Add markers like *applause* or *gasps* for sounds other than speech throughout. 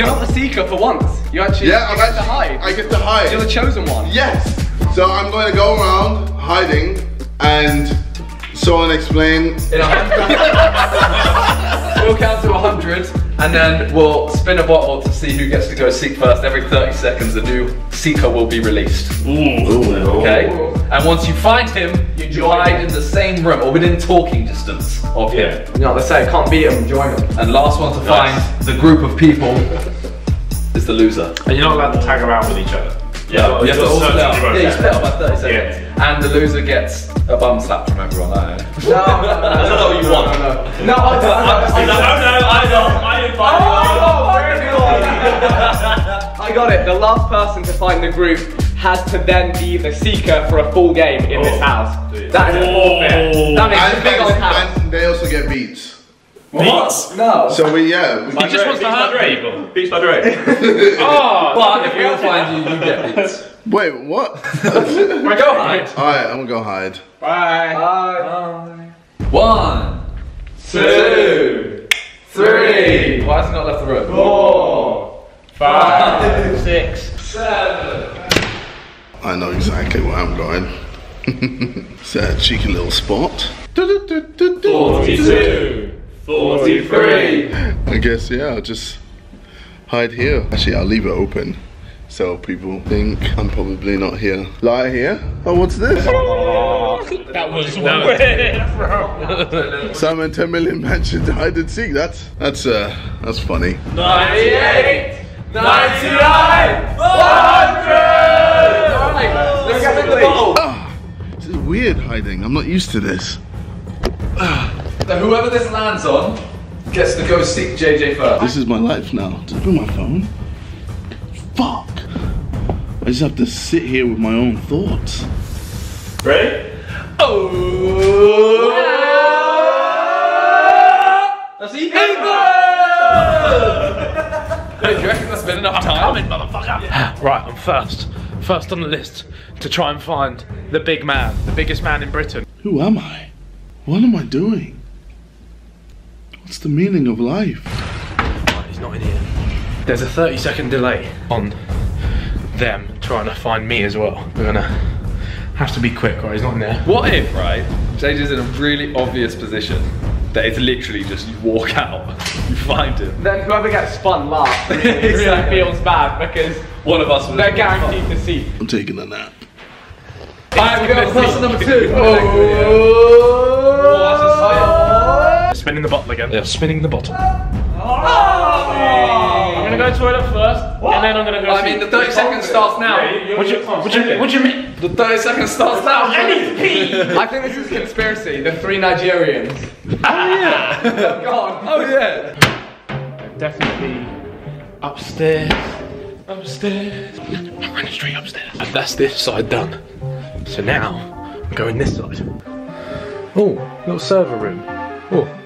You're not the seeker for once. You actually yeah, you I'm get to hide. I get to hide. You're the chosen one. Yes. So I'm going to go around hiding and someone explain. *laughs* In a hundred. we'll count to a hundred, and then we'll spin a bottle to see who gets to go seek first. Every 30 seconds, a new seeker will be released. Okay. And once you find him, you hide in the same room or within talking distance of him. You know, they say I can't beat him, join him. And last one to find the group of people is the loser. And you're not allowed to tag around with each other. Yeah, you have to all split up. Yeah, you won't split up by 30 seconds. Yeah. And the loser gets a bum slap from everyone. *laughs* I know. No, no, no, no, That's not what you want. no, I don't, I don't, He's like, oh no, I don't, oh, I didn't find Oh, I got it. The last person to find the group has to then be the seeker for a full game in this Oh. house. That is oh. a forfeit. That makes a And, big old house. and they also get beats. What? No. So we yeah. We, He just wants to hurt people. Beats by Dre. Oh, *laughs* but if we all find you, you get beats. Wait, what? *laughs* Right, go hide. Alright, I'm gonna go hide. Bye. Bye. Bye. One, two, three. Why has he not left the room? Four, five, six, seven. I know exactly where I'm going. *laughs* it's a cheeky little spot. Forty-two. Forty-three. I guess yeah, I'll just hide here. Actually, I'll leave it open so people think I'm probably not here. Lie here? Oh, what's this? *laughs* That was weird. *laughs* Simon 10 million mansion to hide and seek. That's that's uh that's funny. 98, 99, 100! Alright, let's spin the bottle. Ah, this is weird hiding. I'm not used to this. So whoever this lands on gets to go seek JJ first. This is my life now. Just put my phone. Fuck. I just have to sit here with my own thoughts. Ready? Oh! That's Ethan! *laughs* Hey, do you reckon that's been enough time? Coming, motherfucker? *sighs* Right, I'm first. First on the list to try and find the big man, the biggest man in Britain. Who am I? What am I doing? What's the meaning of life? Right, he's not in here. There's a 30 second delay on them trying to find me as well. We're gonna have to be quick, right? He's not in there. What if, right, JJ's in a really obvious position that it's literally just you walk out, you find him. Then whoever gets spun last *laughs* really, really feels bad because One of us will they're guaranteed to see. I'm taking a nap. Alright, we go to person number two. *laughs* Oh, Spinning the bottle again. Yeah, spinning the bottle. Oh. I'm gonna go to toilet first, and then I'm gonna go. I mean, the 30 seconds starts now. What do you, what do you, what do you mean? The 30 seconds starts now. I think this is conspiracy. The three Nigerians. *laughs* Oh yeah. *laughs* God. Oh yeah. Definitely upstairs. Upstairs. I'm running straight upstairs. And that's this side done. So now I'm going this side. Oh, little server room. Oh.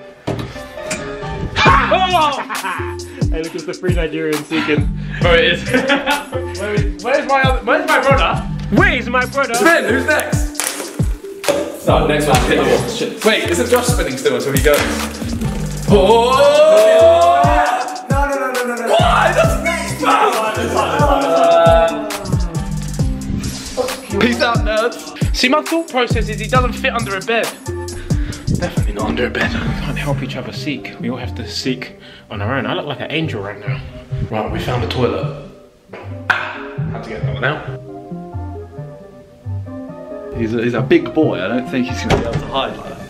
Hey, look, it's the free Nigerian seeking. Where it is. Where is where's my other, where's my brother? Where's my brother? Ben, who's next? No, next one. Hit the Shit. Wait, isn't Josh spinning still until he goes? Oh! No, no, no, no, no, no. Why? That's me! Peace out, nerds. See, my thought process is he doesn't fit under a bed. Definitely not under a bed. We can't help each other seek. We all have to seek on our own. I look like an angel right now. Right, we found the toilet. Ah, Had to get that one out. He's a, he's a big boy. I don't think he's going to be able to hide like that.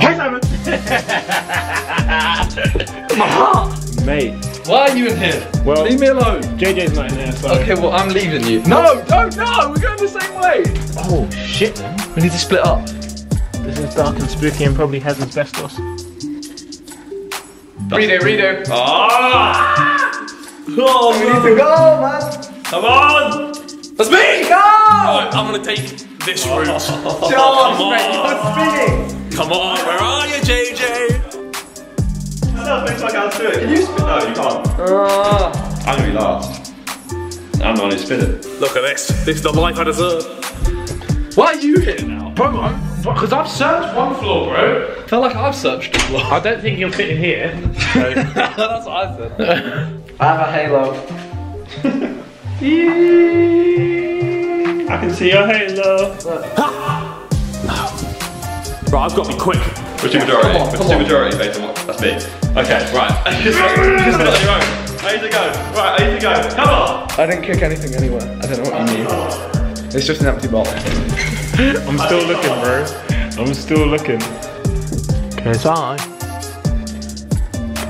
Hi, Simon! *laughs* My heart! Mate. Why are you in here? Well- Leave me alone. JJ's not in here, so. Okay, well, I'm leaving you. No, don't, no, we're going the same way. Oh, shit, then. We need to split up. This is dark and spooky and probably has asbestos. Redo, redo. Ah! Oh, We need to go, man. Come on! That's me! Go! Right, I'm gonna take this route. *laughs* Josh, Come mate, on. you're spinning. Come on, where are you, JJ? No, thanks like I'll do it. Can you spin? No, you can't. Uh, I'm gonna be last. I'm the one who's spinning. Look at this. This is the life I deserve. Why are you here now? Bro, I'm, because I've searched one floor, bro. I feel like I've searched the floor. I don't think you'll fit in here. *laughs* So. That's what I said. I have a halo. *laughs* I can see your halo. Bro, I've got to be quick. What's your majority? come on, What's come your on. majority based on what? That's me. Okay, right. you *laughs* just got just it on your own. I need to go. Right, I need to go. Come on. I didn't kick anything anywhere. I don't know what you mean. Oh. It's just an empty bottle. *laughs* I'm still looking, bro. I'm still looking. KSI.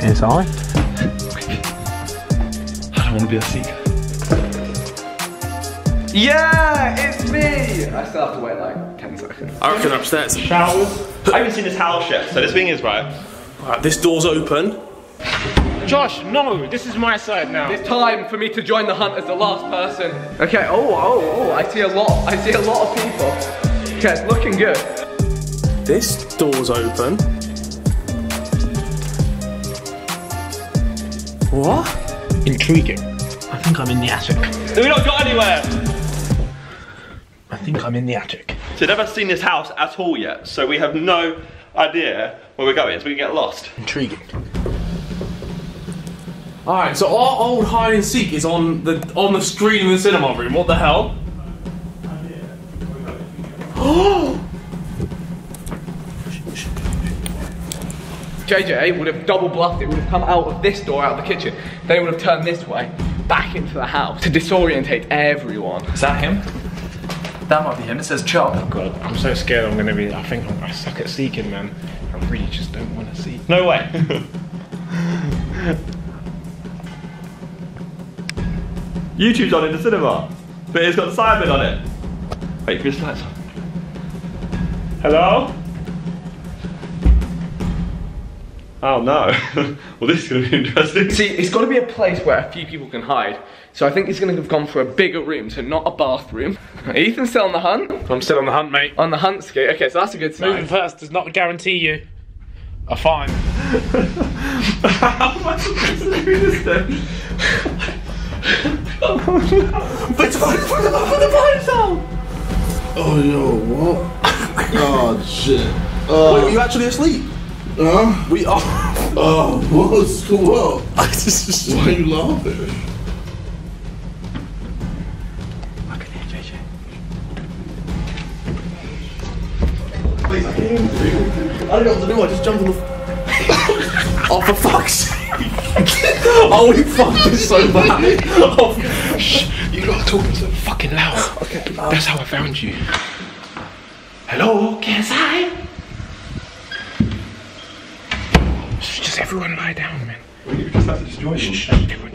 KSI. I don't want to be a seeker. Yeah, it's me! I still have to wait like 10 seconds. I reckon upstairs. Showers. I haven't seen this house yet. So this thing is right. Right, this door's open. Josh, no, this is my side now. It's time for me to join the hunt as the last person. Okay, oh, oh, oh, I see a lot. I see a lot of people. Okay, it's looking good. This door's open. What? Intriguing. I think I'm in the attic. We not got anywhere. I think I'm in the attic. So we've never seen this house at all yet. So we have no idea where we're going. So we can get lost. Intriguing. Alright, so our old hide and seek is on the on the screen in the cinema room. What the hell? *gasps* JJ would have double bluffed it, would have come out of this door, out of the kitchen. Then he would have turned this way, back into the house to disorientate everyone. Is that him? That might be him. It says Chop. Oh, God, I'm so scared I'm gonna be. I think I'm, I suck at seeking, man. I really just don't want to seek. No way. *laughs* YouTube's on in the cinema, but it's got Simon on it. Wait, give me the lights on. Hello? Oh no. *laughs* well, this is going to be interesting. See, it's got to be a place where a few people can hide. So I think he's going to have gone for a bigger room, so not a bathroom. *laughs* Ethan's still on the hunt. I'm still on the hunt, mate. On the hunt skate. Okay, so that's a good sign. Moving first does not guarantee you a fine. *laughs* How am I supposed to do this then? Oh, yo, what? oh, shit. Wait, Uh, were you actually asleep? huh? We are. Oh, what's what? Why are you laughing? Please, I can't even I don't know what to do. I just jumped on the. Oh, for fuck's sake! oh, we fucked this so bad. Oh, You lot are talking so fucking loud. Okay, um, That's how I found you. Hello, KSI? I. Just everyone lie down, man. Everyone shut up. Everyone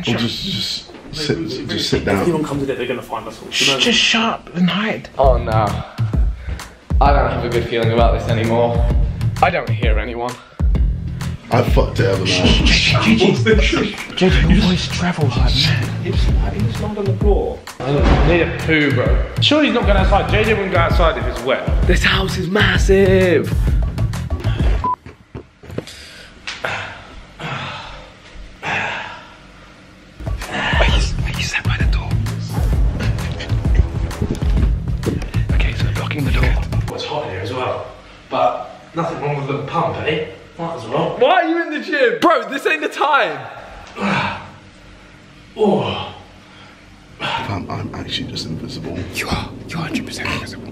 Or shut up. just, just sit, just sit if anyone down. comes in there, they're gonna find us all. Shh, Just shut up and hide. Oh no. I don't have a good feeling about this anymore. I don't hear anyone. I fucked it, haven't I? JJ, your voice travels like mad. I need a poo, bro. Sure, he's not going outside. JJ wouldn't go outside if it's wet. This house is massive. Might as well. Why are you in the gym? Bro, this ain't the time. *sighs* Oh, Fam, I'm actually just invisible. you are. You're 100% invisible.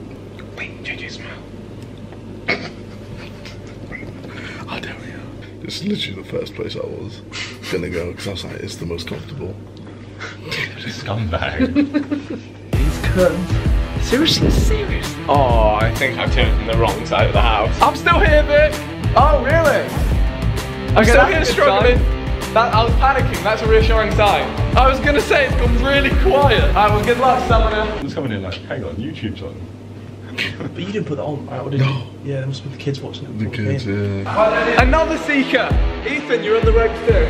Wait, JJ, smile. *laughs* I don't know. It's literally the first place I was gonna go because I was like, it's the most comfortable. *laughs* Seriously? seriously. Oh, I think I've turned from the wrong side of the house. I'm still here, Vic. Oh, really? I'm still here struggling. That, I was panicking. That's a reassuring sign. I was gonna say it's gone really quiet. Alright, well, good luck, Summoner. It's coming in like, hang on, YouTube's on. But you didn't put that on, right? Or did you? Yeah, there must be the kids watching it. The kids, yeah. Another seeker. Ethan, you're on the ropes too.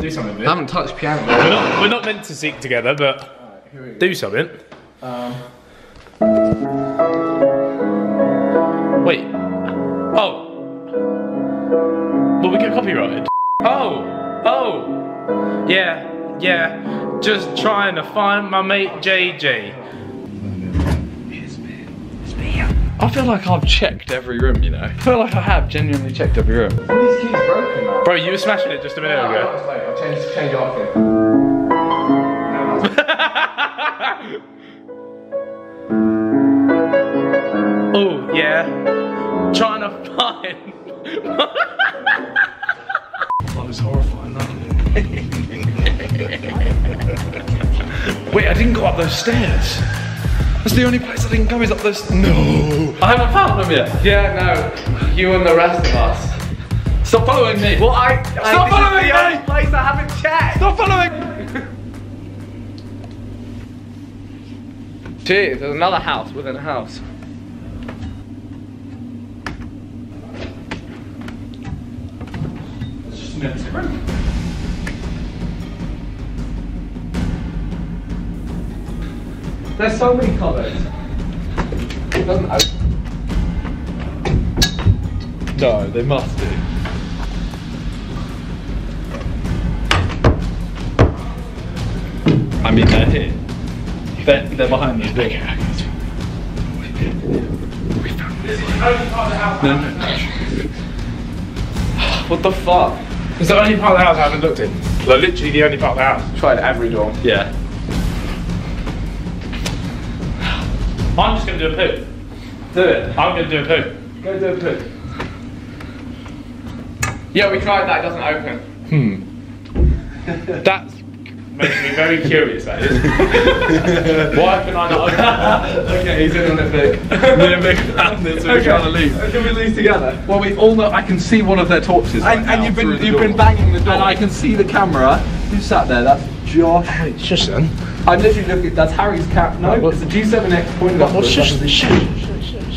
Do something, I haven't touched piano. We're not, we're not meant to seek together, but do something. Um, Wait. Oh. Will we get copyrighted? Oh. Oh. Yeah. yeah, just trying to find my mate JJ. I feel like I've checked every room, you know. I feel like I have genuinely checked every room. Keys broken, man. Bro, you were smashing it just a minute ago. I'll change, change it off *laughs* oh, yeah. Trying to find. that was horrifying, that. Wait, I didn't go up those stairs. That's the only place I didn't go is up those. No. I haven't found them yet. Yeah, no. You and the rest of us. Stop following me. Well, I. Stop following me! only place I haven't checked. Stop following! *laughs* Gee, there's another house within a house. There's so many cupboards. It doesn't open. No, they must do. I mean, they're here. They're, they're behind these big. What the fuck? It's the only part of the house I haven't looked in. Like, literally the only part of the house. Tried every door. Yeah. I'm just gonna do a poo. Do it. I'm gonna do a poo. Go do a poo. Yeah, we tried that. It doesn't open. Hmm. That's *laughs* making me very curious, that is. *laughs* Why can I not *laughs* okay, he's in on it big. Me and Vic found it, so we're trying to leave. Can we leave together? Well, we all know. I can see one of their torches. right And, now and you've been you've been banging the door. And I can see the camera. Who sat there? That's Josh. Wait, shush then. I'm literally looking. That's Harry's cap. No, What? it's a G7X pointed up. What's shush?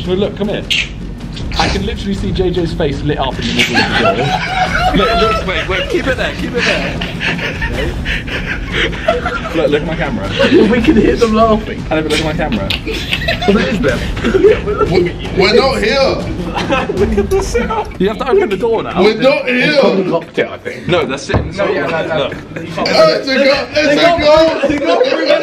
Well, look, come here. I can literally see JJ's face lit up in the middle of the door. *laughs* look, look, wait, wait, keep it there, keep it there. look, look at my camera. *laughs* We can hear them laughing. And look at my camera. We're not here. You have to open the door now. We're not here. Locked it, I think. No, they're sitting. No, yeah, no, no. Look. It's a go. It's a go.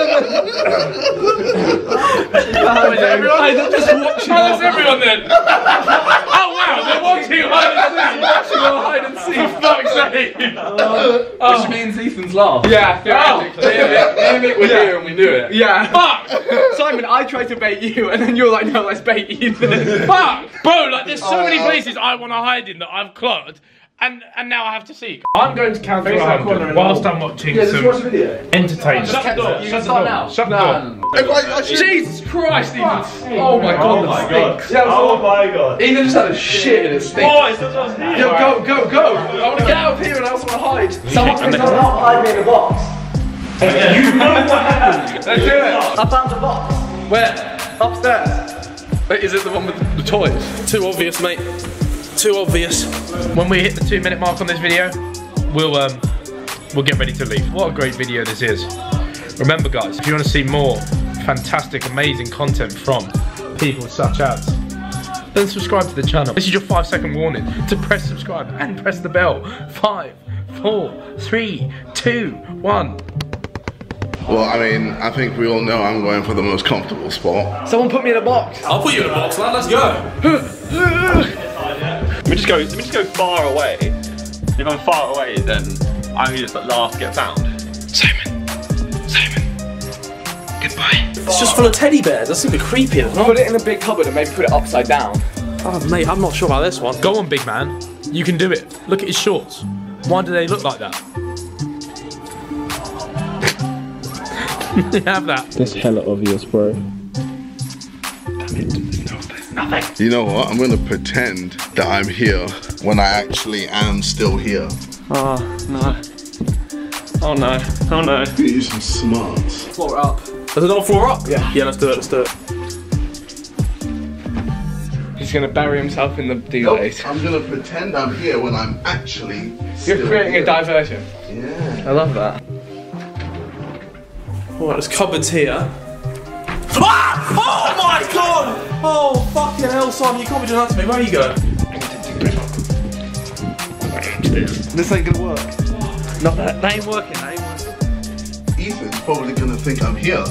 Hey, they're just watching. Oh, that's everyone then. *laughs* oh wow, they're watching *laughs* hide and seek. Watching our hide and seek. For fuck's sake. Which means Ethan's laugh. Yeah, Oh, theoretically. me and Mick were here and we knew it. Yeah. Fuck. Simon, I tried to bait you, and then you're like, no, let's bait Ethan. Fuck. Bro, like there's so oh, many places I want to hide in that I've clogged. And, and now I have to seek. I'm going to count to Face that corner 100 and whilst roll. I'm watching some video. entertainment. Shut the door. You can start now. Shut the door. If I- I should- Jesus Christ, Ethan. Oh my god, Oh my that god. stinks. Yeah, Oh my god. Ethan just had a shit and it stinks. Oh, it's not just here. Yo, go, go, go! I want to get out of here and I also want to hide. Someone's And going to not hide me in the box. You know what happened. Let's do it. I found the box. Where? Upstairs. Wait, is it the one with the toys? Too obvious, mate. Too obvious. When we hit the two minute mark on this video, we'll um we'll get ready to leave. What a great video this is. Remember guys, if you want to see more fantastic, amazing content from people such as then subscribe to the channel. This is your five second warning to press subscribe and press the bell. Five, four, three, two, one. Well, I mean, I think we all know I'm going for the most comfortable spot. Someone put me in a box. I'll put you in a box, lad. Let's go. *laughs* Let me just go. Let me just go far away. If I'm far away, then I can just at last get found. Simon. Simon. Goodbye. It's just full of teddy bears. That's super creepy. It's not. Put it in a big cupboard and maybe put it upside down. Oh, mate, I'm not sure about this one. Go on, big man. You can do it. Look at his shorts. Why do they look like that? *laughs* Have that. That's hella obvious, bro. You know what? I'm gonna pretend that I'm here when I actually am still here. Oh no. Oh no. Oh no. Use some smarts. Floor it up. There's another floor up? Yeah. Yeah, let's do it, let's do it. He's gonna bury himself in the Nope, delays. I'm gonna pretend I'm here when I'm actually. You're still creating here. a diversion. Yeah. I love that. Alright, there's cupboards here. Ah! Oh my god! Oh, fucking hell, Simon, you can't be doing that to me. Where are you going? This ain't gonna work. No, that, that ain't working, that ain't working. Ethan's probably gonna think I'm here,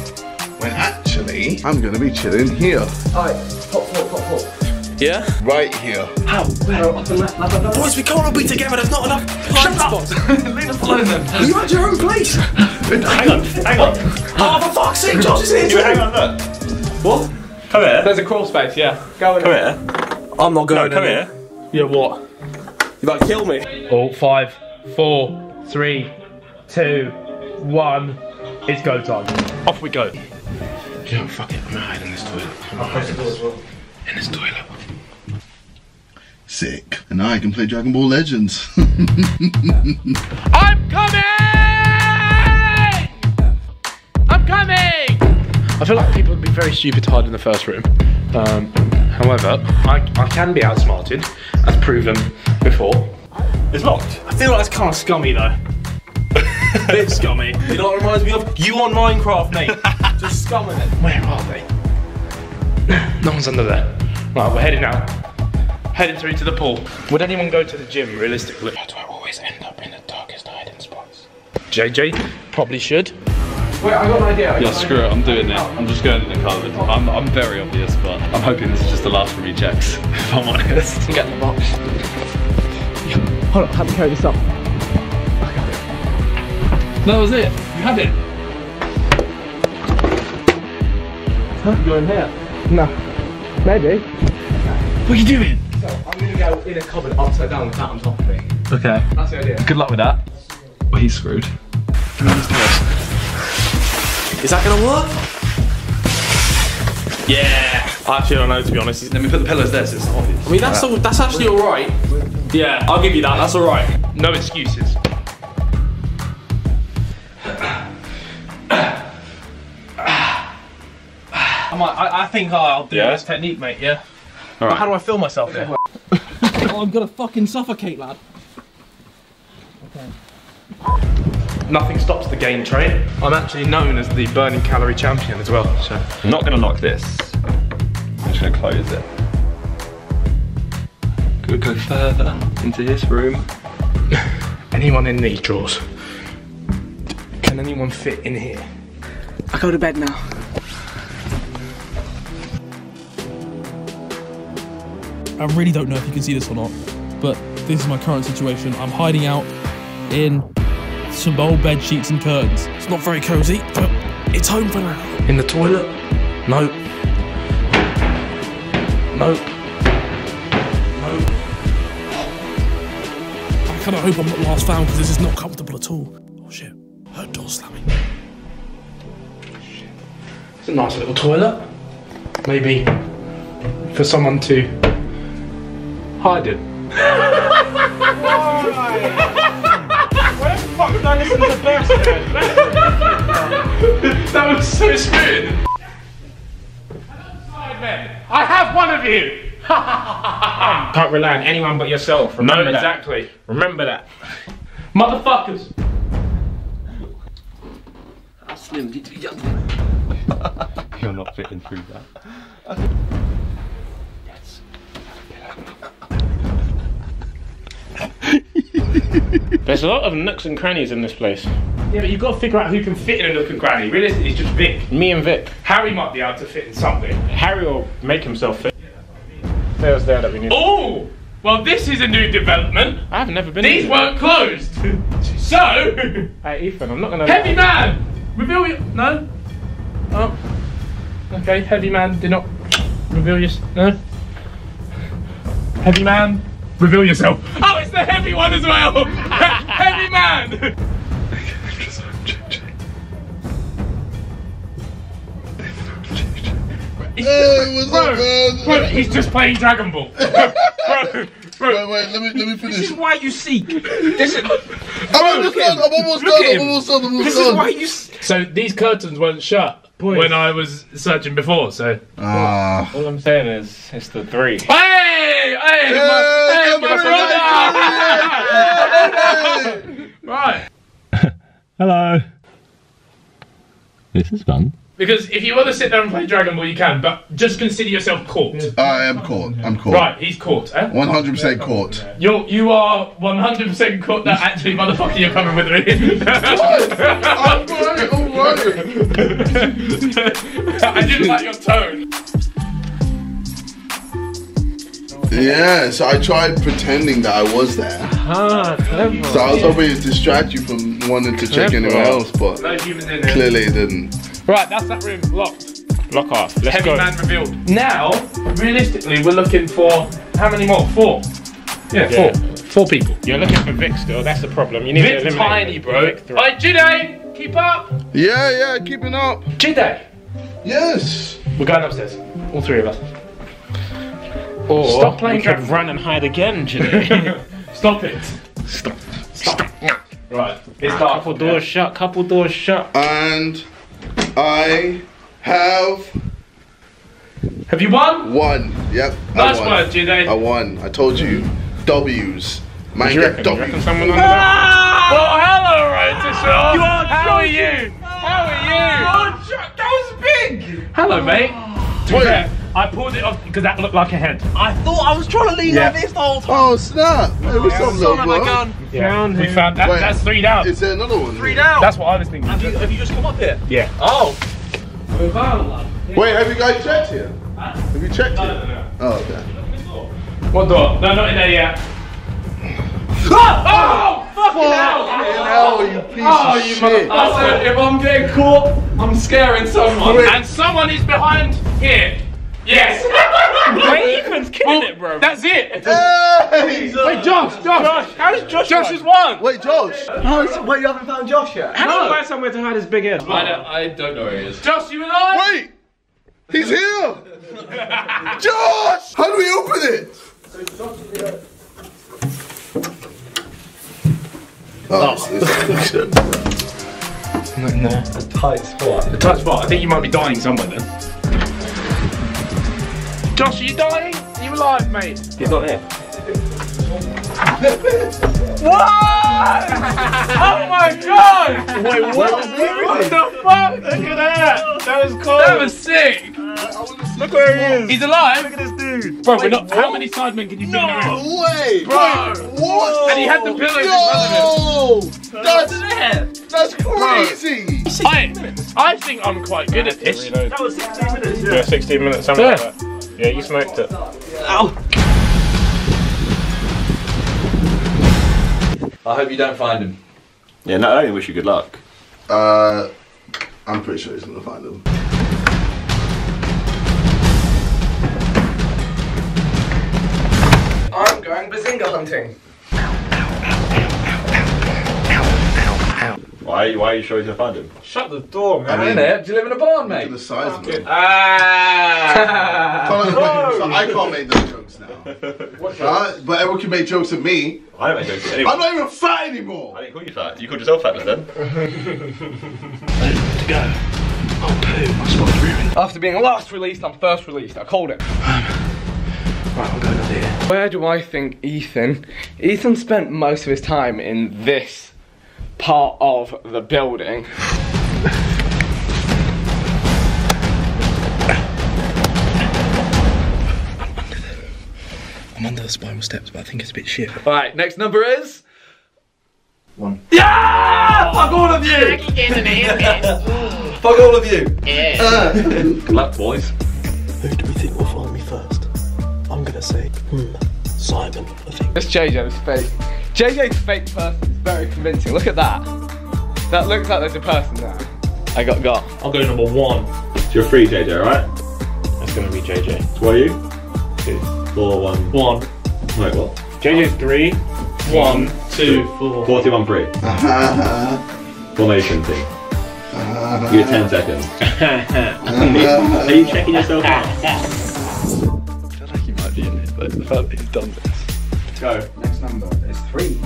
when actually I'm gonna be chilling here, Alright, hop, hop, hop, hop. Yeah? right here. How? Boys, we can't all be together. There's not enough plant spots. *laughs* Leave us alone then. You had your own place. *laughs* Hang on, hang on. Oh, for fuck's sake, Josh is here You hang on, look. What? Come here. There's a crawl space, yeah. Go in. Come here. I'm not No, going. come here. Yeah, what? You about to kill me? Oh, five, four, three, two, one. It's go time. Off we go. You know, fuck it. I'm gonna hide in this toilet. I'm gonna hide in this, in this toilet. Sick. And now I can play Dragon Ball Legends. *laughs* I'm coming! I'm coming! I feel like people would be very stupid to hide in the first room. Um, however, I, I can be outsmarted, as proven before. It's locked. I feel like it's kind of scummy though. *laughs* Bit scummy. You know what it reminds me of? You on Minecraft, mate. *laughs* Just scumming it. Where are they? No one's under there. Right, we're heading out. Heading through to the pool. Would anyone go to the gym realistically? How do I always end up in the darkest hiding spots? JJ probably should. Wait, I got an idea. Yeah, screw it, I'm doing it. I'm just going in the car. I'm, I'm very obvious, but I'm hoping this is just the last for me checks, *laughs* if I'm honest. Get in the box. Hold on, help me carry this up. That was it. You had it. Huh? You're in here. No. Maybe. What are you doing? So I'm gonna go in a cupboard upside down with that on top of me. Okay. That's the idea. Good luck with that. Well, he's screwed. Is that gonna work? Yeah. I actually don't know to be honest. Let me put the pillows there so it's obvious. I mean, that's all, that's actually all right. Yeah, I'll give you that. That's all right. No excuses. I, might, I, I think I'll do Yeah? this technique, mate. Yeah. All right. How do I feel myself there? oh, *laughs* I'm gonna fucking suffocate, lad. Nothing stops the game train. I'm actually known as the burning calorie champion as well. So I'm not going to lock this. I'm just going to close it. Gonna go further into this room. *laughs* anyone in these drawers? Can anyone fit in here? I go to bed now. I really don't know if you can see this or not, but this is my current situation. I'm hiding out in some old bed sheets and curtains. It's not very cozy, but it's home for now. In the toilet? Nope. Nope. Nope. I kind of hope I'm not last found because this is not comfortable at all. Oh shit, heard door slamming. It's a nice little toilet. Maybe for someone to hide in. *laughs* That was so smooth. I have one of you. *laughs* Can't rely on anyone but yourself. Remember No, that. exactly. Remember that. Motherfuckers. How slim did you young? *laughs* You're not fitting through that. *laughs* *laughs* There's a lot of nooks and crannies in this place. Yeah, but you've got to figure out who can fit in a nook and cranny. Realistically, it's just Vic. Me and Vic. Harry might be able to fit in something. Harry will make himself fit. There's there that we need. Oh, well, this is a new development. I've never been. These weren't closed. *laughs* so, Hey Ethan, I'm not gonna. heavy man, reveal your no. Oh, okay. Heavy man, do not reveal your no. Heavy man, reveal yourself. Oh, it's the heavy one as well. *laughs* heavy man. Hey, what's up, man? Bro, he's just playing Dragon Ball. *laughs* bro, bro. Wait, wait, let me let me finish. This is why you seek. This is. I'm almost done. I'm almost done. I'm almost done. I'm almost This is why you. s- So these curtains weren't shut when I was searching before. So Ah. All I'm saying is, it's the three. hey, hey, my, hey, my brother. right. *laughs* Hello. This is fun. Because if you want to sit there and play Dragon Ball, you can, but just consider yourself caught. I am caught. I'm caught. Right, he's caught. Eh? 100% caught. You're you are 100% caught that actually, motherfucker, you're coming with *laughs* me. I'm. I didn't like your tone. Yeah, so I tried pretending that I was there. Ah, clever. So I was hoping to distract you from wanting to check anywhere else, but No humans in clearly it didn't. Right, that's that room locked. Lock off. Let's Heavy go. man revealed. Now, realistically, we're looking for how many more? Four. Yeah, Yeah. four. Four people. You're looking for Vic still. That's the problem. You need to Vic eliminate tiny, him. bro. Vic threat. Alright, Jide, keep up. Yeah, yeah, keeping up. Jide. Yes. We're going upstairs. All three of us. Or Stop playing. we could Could run and hide again, Jimmy. *laughs* Stop it. Stop. Stop. Right. It's dark. couple doors shut. Couple doors shut. And I have Have you won? won. Yep. Nice I won. work, Jide. I won. I told you. W's. Man, What get W's. reckon someone ah! under that? Well, hello, Rotishaw. You are How are you? How are you? that was big. Hello, mate. To be fair, I pulled it off because that looked like a head. I thought I was trying to lean Yeah. like this the whole time. Oh snap! Hey, what's up, little bro? Yeah. We found that. Wait. That's three down. Is there another one? Three down. That's what I was thinking. Have you, have you just come up here? Yeah. Oh. We found one. Wait, have you guys checked here? Have you checked here? no. Oh, okay. What door? No, not in there yet. Oh! Fucking hell! Hell, you piece Oh, of you shit. I if I'm getting caught, I'm scaring someone. Wait. And someone is behind here. Yes. Wait, Ethan's killing it, bro. That's it. Hey! Wait, Josh, Josh. How's Josh? Josh has won. Wait, Josh. Oh, wait, you haven't found Josh yet? How do you find somewhere to hide his big head? I don't, I don't know where he is. Josh, you and I. Wait! He's here! *laughs* Josh! How do we open it? Oh, it's this one. Tight spot. The tight spot. I think you might be dying somewhere then. Josh, are you dying? Are you alive, mate? He's not here. *laughs* What? oh my god! Wait, what? What the fuck? Look at that! That was cool. That was sick. Look where he is. He's alive. Look at this dude. Bro, we're not. How many sidemen can you fit in a room? No way! Bro. What? And he had the pillows in front of him. No! That's, that's crazy! I, I think I'm quite good at this. That was 16 minutes. Yeah, 16 minutes, something Yeah. like that. Yeah, you smoked it. Ow. I hope you don't find him. Yeah, no, I only wish you good luck. Uh, I'm pretty sure he's gonna find him. Going Behzinga hunting. Why, why are you sure he's gonna find him? Shut the door, man. I mean, Innit? Do you live in a barn, look at mate? the size of it. Ah. Can't so I can't make those jokes now. Right? But everyone can make jokes at me. I don't make jokes at anyone. I'm not even fat anymore. I didn't call you fat. You called yourself fat just *laughs* then. After being last released, I'm first released. I called it. Right, I'm going up here. Where do I think Ethan? Ethan spent most of his time in this part of the building. I'm under the spiral steps, but I think it's a bit shit. Right, next number is. One. Yeah! Fuck all of you! Fuck all of you. Uh. Good luck, boys. Who do we think will find me first? I'm gonna say, hmm, Simon, I think. This JJ's fake. JJ's fake person is very convincing. Look at that. That looks like there's a person there. I got got. I'll go number one. So you're free, JJ, right? That's gonna be JJ. So what are you? Two. Four, one. One. Wait, what? JJ's three. One, two, four. 41 free. *laughs* Formation thing. *laughs* You get 10 seconds. *laughs* are you checking yourself out? Might be in it, but the fact that he's done this. Go. Next number is three.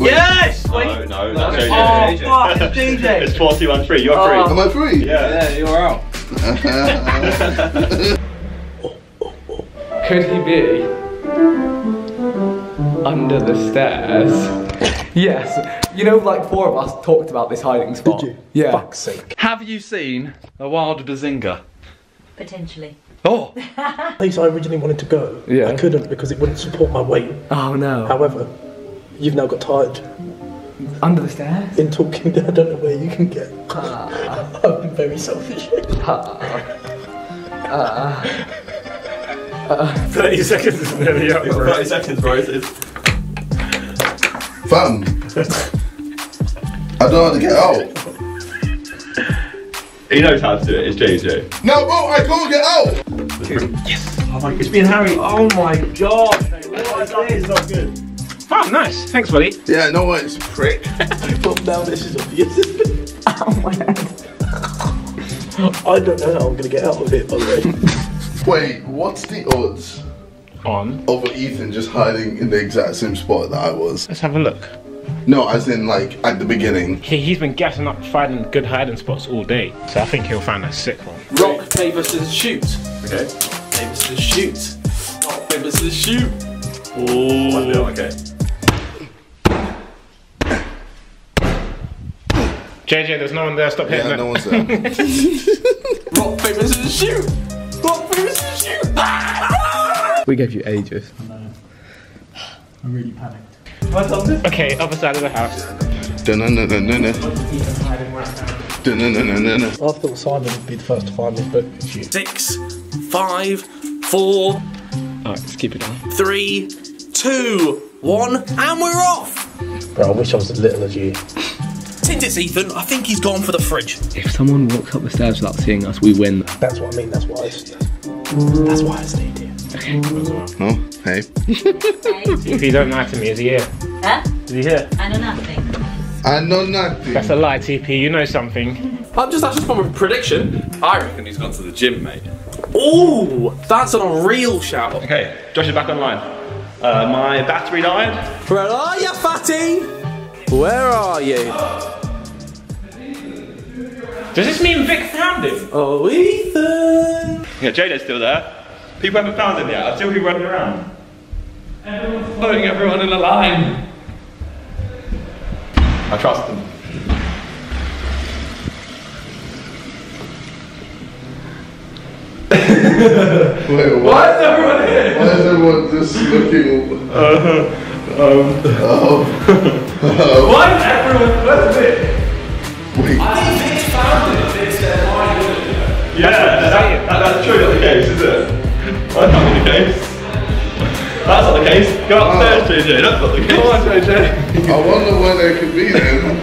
Yes! No, no, oh, that's Okay. JJ. Oh, fuck, it's JJ. *laughs* It's 41 free. You're oh. free. Am I free? Yeah. Yeah, you're out. *laughs* Could he be under the stairs? yes. You know, like four of us talked about this hiding spot. Did you? Yeah. Fuck's sake. Have you seen a wild Behzinga? Potentially. Oh, *laughs* place I originally wanted to go, Yeah. I couldn't because it wouldn't support my weight. Oh no. However, you've now got tired. Under the stairs? In talking, *laughs* I don't know where you can get. Ah. *laughs* I'm very selfish. Ah. Ah. 30 seconds is nearly up. bro. 30 seconds, bro. It's, it's Fam. I don't know how to get out. He knows how to do it. It's JJ. No, bro, I can't get out. Oh my, it's been Harry. Oh my god! It's not good. Oh, nice. Thanks, buddy. Yeah, no what, it's prick. But now this is obvious. oh my head. I don't know how I'm gonna get out of it, by the way. Wait, what's the odds On. of Ethan just hiding in the exact same spot that I was? Let's have a look. No, as in like at the beginning. He, he's been gassing up finding good hiding spots all day. So I think he'll find a sick one. Rock, paper, scissors, shoot. Okay. Paper, scissors, shoot. Rock, paper, scissors, shoot. One nil, okay. JJ, there's no one there. Stop hitting Yeah, it. no one's there. *laughs* Rock, paper, scissors, shoot. Rock, paper, scissors, shoot. We gave you ages. I'm really panicked. Okay, other side of the house. I thought Simon would be the first to find this, but it's you. Six, five, four, Alright, let's keep it on. three, two, one, and we're off! Bro, I wish I was as little as you. Since it's Ethan, I think he's gone for the fridge. If someone walks up the stairs without seeing us, we win. That's what I mean, that's why I, that's why I stayed here. No, hey. If you don't lie to me, is he here? Huh? Is he here? I know nothing. I know nothing. That's a lie, TP. You know something. I'm just, that's just from a prediction. I reckon he's gone to the gym, mate. Ooh, that's an unreal shout. Okay, Josh is back online. Uh, my battery died. Where are you, fatty? Where are you? Does this mean Vic found him? Oh, Ethan! Yeah, Jada's still there. People haven't found him yet. I still hear running around. Everyone's following everyone in a line. I trust them. Wait, what? Why is everyone here? Why is everyone just looking? Uh, um, oh. *laughs* Why is everyone, where's Vic? Wait. I think Vic's found it. Vic's there, why didn't it? Yeah, that, that, that's true. Not the case, is it? That's not the case. That's not the case. Go upstairs, ah. JJ. That's not the case. Come on, JJ. I wonder where they could be then.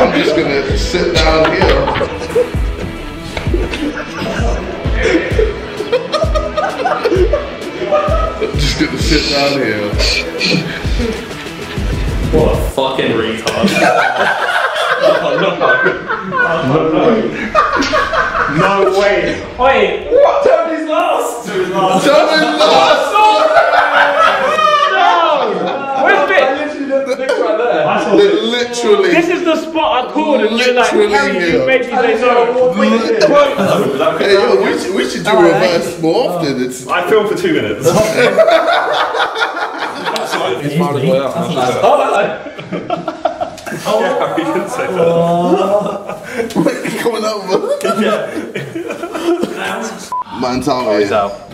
I'm just gonna sit down here. I'm just gonna sit down here. What a fucking retard. *laughs* No way. Wait. what? Tony's lost. Tell me lost! Where's Vic? Vic's right there. Literally. This is the spot I called and you're like, Harry, you made me say no. Hey, yo, we should, we should do reverse more often. It's, I filmed for two minutes. He's might as well. yeah, we can say that. coming over. Man's out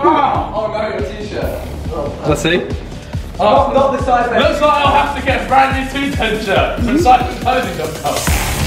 Oh no, your t-shirt. Let's see. Oh, not this side, mate. Looks like I'll have to get a brand new two-ton shirt from SidemenClothing.com.